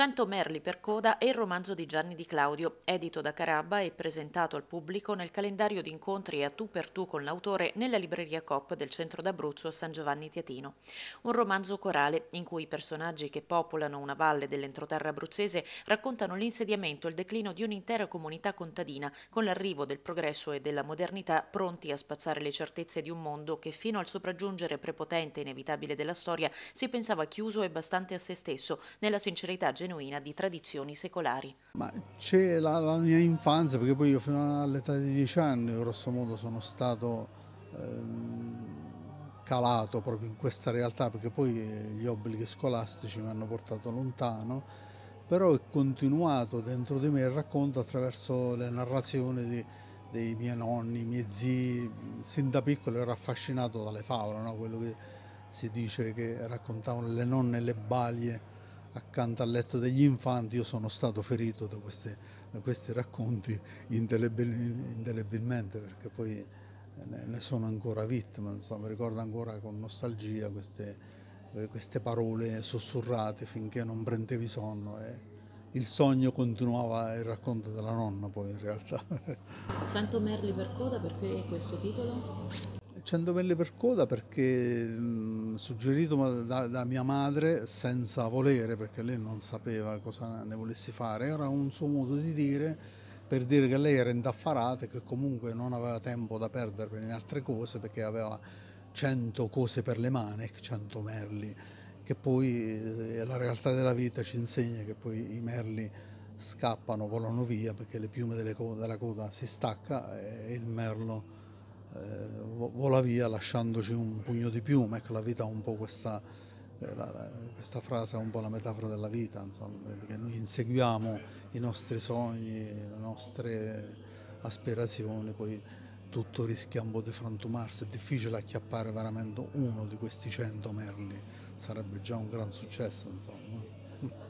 100 merli per coda è il romanzo di Gianni Di Claudio, edito da Carabba e presentato al pubblico nel calendario di incontri a tu per tu con l'autore nella libreria Coop del centro d'Abruzzo a San Giovanni Tietino. Un romanzo corale in cui i personaggi che popolano una valle dell'entroterra abruzzese raccontano l'insediamento e il declino di un'intera comunità contadina con l'arrivo del progresso e della modernità pronti a spazzare le certezze di un mondo che fino al sopraggiungere prepotente e inevitabile della storia si pensava chiuso e bastante a se stesso nella sincerità genuina di tradizioni secolari. Ma c'è la, la, mia infanzia, perché poi io fino all'età di dieci anni, grosso modo, sono stato ehm, calato proprio in questa realtà, perché poi gli obblighi scolastici mi hanno portato lontano, però è continuato dentro di me il racconto attraverso le narrazioni di, dei miei nonni, miei zii, sin da piccolo ero affascinato dalle favole, no? quello che si dice che raccontavano le nonne e le balie accanto al letto degli infanti, io sono stato ferito da, queste, da questi racconti indelebilmente perché poi ne, sono ancora vittima, insomma, ricordo ancora con nostalgia queste, queste parole sussurrate finché non prendevi sonno e il sogno continuava il racconto della nonna poi in realtà. 100 merli per coda, perché questo titolo? 100 mele per coda perché mh, suggerito da, da, mia madre senza volere perché lei non sapeva cosa ne volessi fare, era un suo modo di dire per dire che lei era indaffarata e che comunque non aveva tempo da perdere per le altre cose perché aveva 100 cose per le mani, 100 merli, che poi eh, la realtà della vita ci insegna che poi i merli scappano, volano via perché le piume coda, della coda si stacca e il merlo eh, vola via lasciandoci un pugno di piume, ecco la vita ha un po' questa, eh, la, questa frase è un po' la metafora della vita, insomma, che noi inseguiamo i nostri sogni, le nostre aspirazioni, poi tutto rischia un po' di frantumarsi, è difficile acchiappare veramente uno di questi cento merli, sarebbe già un gran successo insomma.